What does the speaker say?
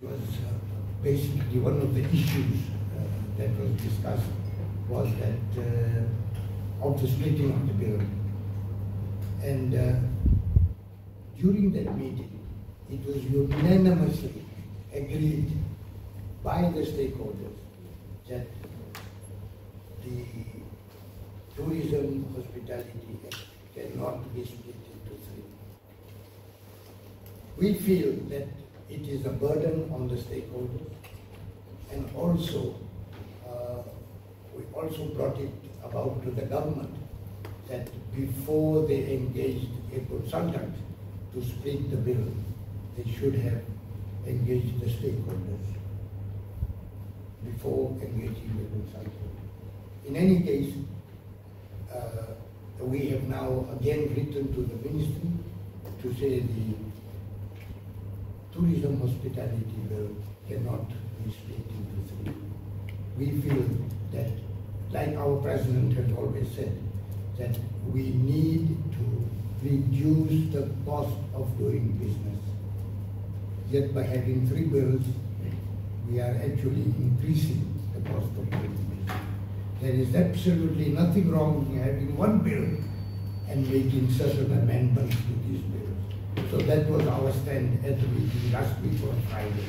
was uh, basically one of the issues uh, that was discussed was that uh, of the splitting of the bill. And uh, during that meeting, it was unanimously agreed by the stakeholders that the tourism hospitality cannot be split into three. We feel that it is a burden on the stakeholders and also uh, we also brought it about to the government that before they engaged a consultant to split the bill, they should have engaged the stakeholders before engaging the consultant. In any case, uh, we have now again written to the ministry to say the tourism hospitality bill cannot be split into three. We feel that, like our president has always said, that we need to reduce the cost of doing business. Yet by having three bills, we are actually increasing the cost of doing business. There is absolutely nothing wrong in having one bill and making certain amendments to these bills. So that was our stand at the last week on Friday.